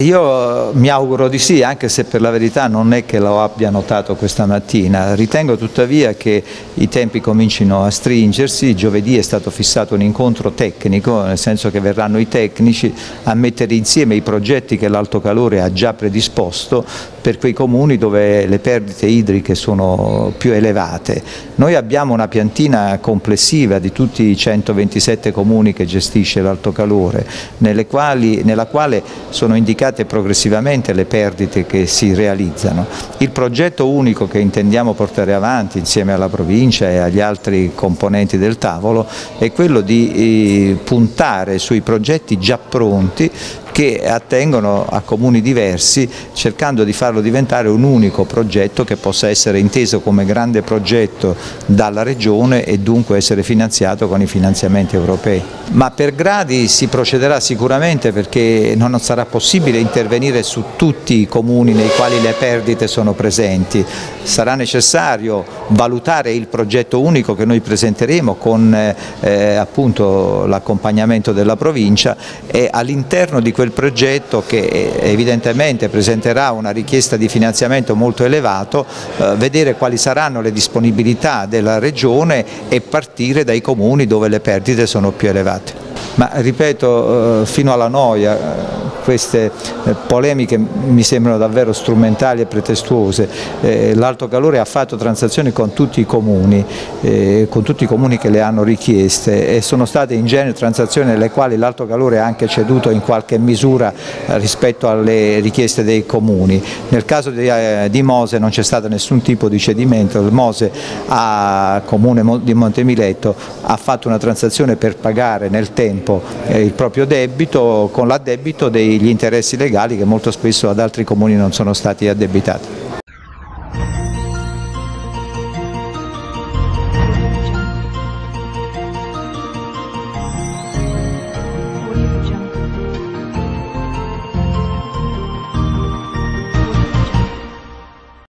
Io mi auguro di sì, anche se per la verità non è che lo abbia notato questa mattina. Ritengo tuttavia che i tempi comincino a stringersi. Giovedì è stato fissato un incontro tecnico, nel senso che verranno i tecnici a mettere insieme i progetti che l'Alto Calore ha già predisposto per quei comuni dove le perdite idriche sono più elevate. Noi abbiamo una piantina complessiva di tutti i 127 comuni che gestisce l'Alto Calore, nella quale sono indicati aumentate progressivamente le perdite che si realizzano. Il progetto unico che intendiamo portare avanti insieme alla provincia e agli altri componenti del tavolo è quello di eh, puntare sui progetti già pronti che attengono a comuni diversi cercando di farlo diventare un unico progetto che possa essere inteso come grande progetto dalla Regione e dunque essere finanziato con i finanziamenti europei. Ma per gradi si procederà sicuramente perché non sarà possibile intervenire su tutti i comuni nei quali le perdite sono presenti. Sarà necessario valutare il progetto unico che noi presenteremo con eh, l'accompagnamento della provincia e all'interno di quel quel progetto che evidentemente presenterà una richiesta di finanziamento molto elevato, eh, vedere quali saranno le disponibilità della Regione e partire dai comuni dove le perdite sono più elevate. Ma ripeto, eh, fino alla noia, queste eh, polemiche mi sembrano davvero strumentali e pretestuose. Eh, L'Alto Calore ha fatto transazioni con tutti i comuni, eh, con tutti i comuni che le hanno richieste e sono state in genere transazioni nelle quali l'Alto Calore ha anche ceduto in qualche misura rispetto alle richieste dei comuni. Nel caso di, Mose non c'è stato nessun tipo di cedimento, il Mose a Comune di Montemiletto ha fatto una transazione per pagare nel tempo il proprio debito con l'addebito dei gli interessi legali che molto spesso ad altri comuni non sono stati addebitati.